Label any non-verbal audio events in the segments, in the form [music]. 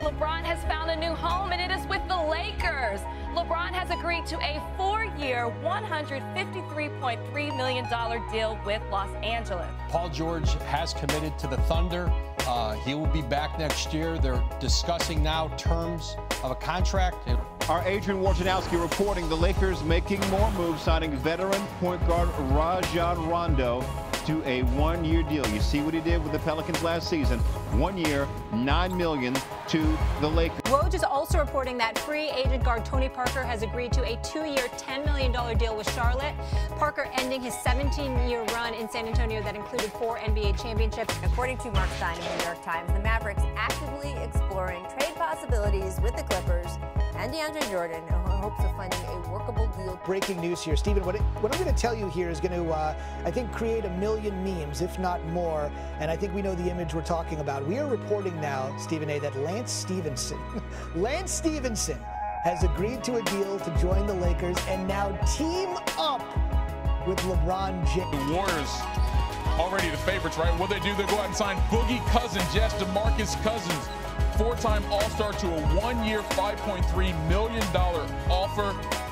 LeBron has found a new home, and it is with the Lakers. LeBron has agreed to a four-year, $153.3 million deal with Los Angeles. Paul George has committed to the Thunder. Uh, he will be back next year. They're discussing now terms of a contract. Our Adrian Wojnarowski reporting the Lakers making more moves, signing veteran point guard Rajon Rondo to a one-year deal. You see what he did with the Pelicans last season. One year, nine million to the Lakers. Woj is also reporting that free agent guard Tony Parker has agreed to a two-year, $10 million deal with Charlotte. Parker ending his 17-year run in San Antonio that included four NBA championships. According to Mark Stein of the New York Times, the Mavericks actively exploring trade possibilities with the Clippers and DeAndre Jordan in hopes of finding a workable deal. Breaking news here, Stephen. What, it, what I'm going to tell you here is going to, uh, I think, create a million memes, if not more. And I think we know the image we're talking about. We are reporting now, Stephen A., that Lance Stephenson, [laughs] Lance Stephenson, has agreed to a deal to join the Lakers and now team up with LeBron James. The Warriors already the favorites, right? What they do, they go out and sign Boogie Cousins, yes, DeMarcus Cousins four-time All-Star to a one-year, $5.3 million offer.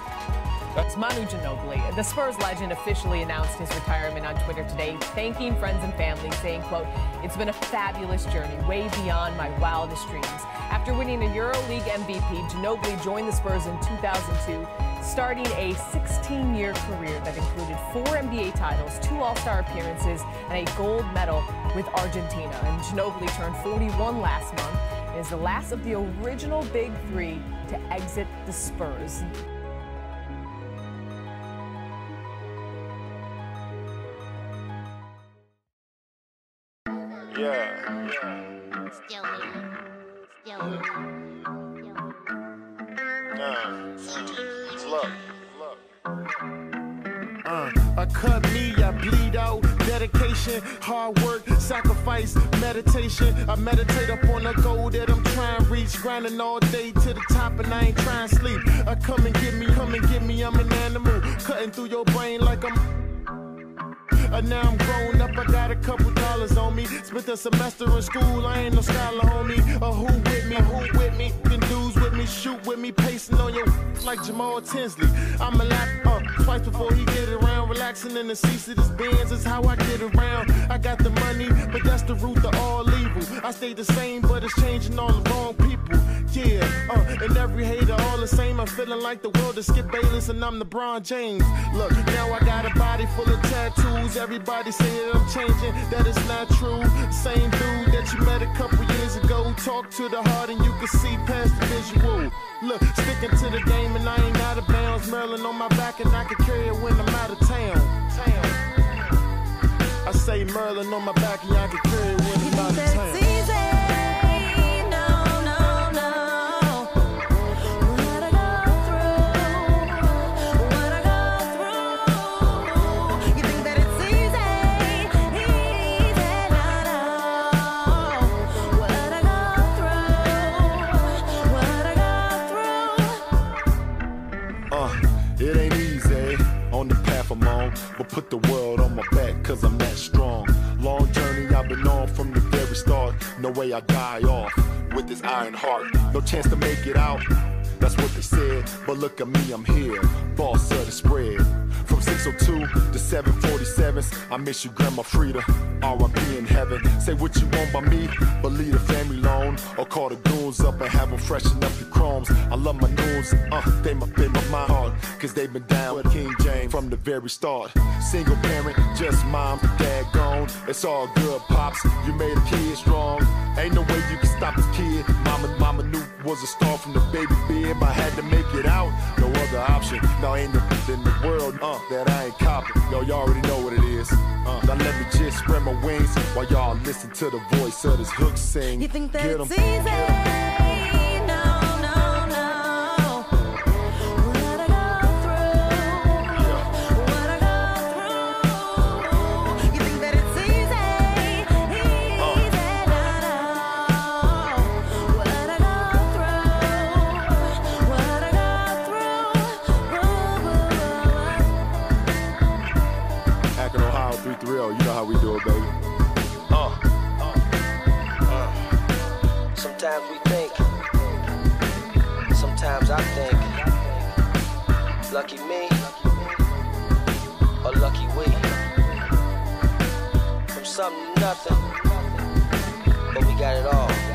That's Manu Ginobili. The Spurs legend officially announced his retirement on Twitter today, thanking friends and family, saying, quote, it's been a fabulous journey, way beyond my wildest dreams. After winning a EuroLeague MVP, Ginobili joined the Spurs in 2002, starting a 16-year career that included four NBA titles, two All-Star appearances, and a gold medal with Argentina. And Ginobili turned 41 last month is the last of the original Big Three to exit the Spurs. Yeah, yeah. Still. Still here. look. Uh, I cut me, I bleed out. Dedication, hard work, sacrifice, meditation. I meditate upon the goal that I'm trying to reach. Grinding all day to the top, and I ain't trying to sleep. I come and get me, come and get me. I'm an animal, cutting through your brain like I'm. Uh, now I'm grown up, I got a couple a semester in school, I ain't no scholar, homie. Uh, who with me, who with me? Can dudes with me, shoot with me, pacing on your like Jamal Tinsley. I'm a lap up uh, twice before he get around. Relaxing in the seats of this Benz is how I get around. I got the money, but that's the root of all evil. I stay the same, but it's changing all the wrong people. Every hater all the same. I'm feeling like the world is Skip Bayless and I'm LeBron James. Look, now I got a body full of tattoos. Everybody say that I'm changing, that is not true. Same dude that you met a couple years ago. Talk to the heart and you can see past the visual. Look, sticking to the game and I ain't out of bounds. Merlin on my back and I can carry it when I'm out of town. town. I say Merlin on my back and I can carry it when I'm out of town. But put the world on my back cause I'm that strong. Long journey I've been on from the very start. No way I die off with this iron heart. No chance to make it out. That's what they said, but look at me, I'm here, boss of the spread. From 602 to 747s, I miss you, Grandma Frida. R.I.P. in heaven. Say what you want by me, but leave the family alone. Or call the goons up and have them freshen up your chromes. I love my news, uh, they my, they my mind heart. Cause they been down with King James from the very start. Single parent, just mom, dad gone. It's all good, pops. You made a kid strong. Ain't no way you can stop this kid. Mama, mama knew was a star from the baby bib. I had to make it out. No. Now ain't no in the world, uh, that I ain't copping. Yo, y'all already know what it is. Uh, now let me just spread my wings while y'all listen to the voice of this hook sing. You think that it's easy? Creole. You know how we do it, baby. Uh, uh, uh, sometimes we think, sometimes I think, lucky me or lucky we. From something to nothing, but we got it all.